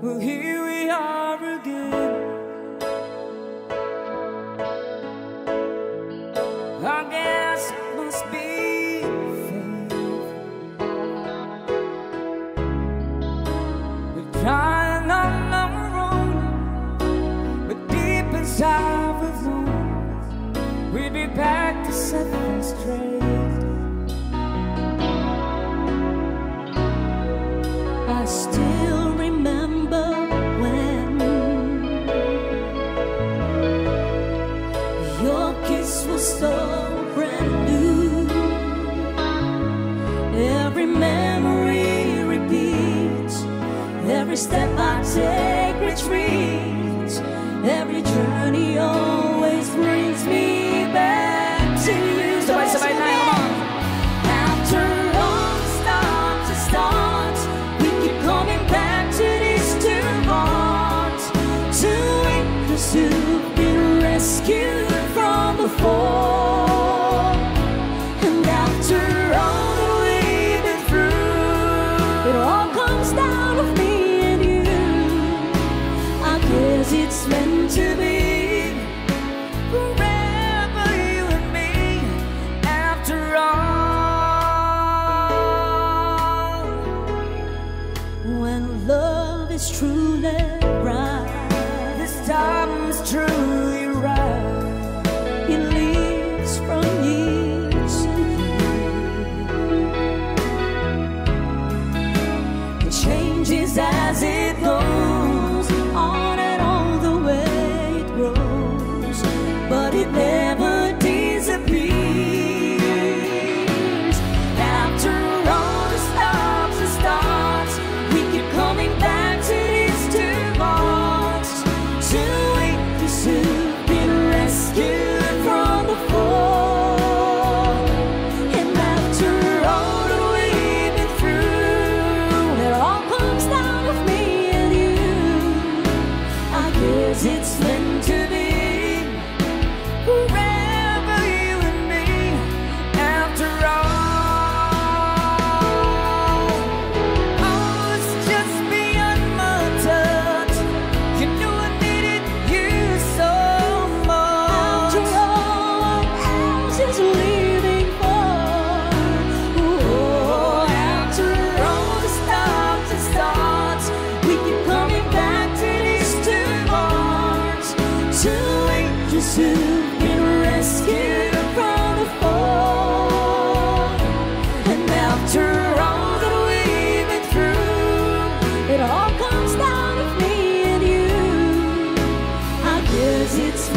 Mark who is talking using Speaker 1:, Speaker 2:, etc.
Speaker 1: Well, here we are again. I guess it must be fate. We're trying on our own, but deep inside we've we'd be back to seven
Speaker 2: retreats, every journey always brings me back to you.
Speaker 1: Sabay-sabay na, come on.
Speaker 2: After all the stops and starts, we keep coming back to these two hearts. Two angels who've been rescued from the fall. And after all that we've been through, it all comes down to me it's meant to be.
Speaker 1: Forever you and me, after all.
Speaker 2: When love is truly hearts. Two angels who've been rescued from the fall. And after all that we've been through, it all comes down to me and you. I guess it's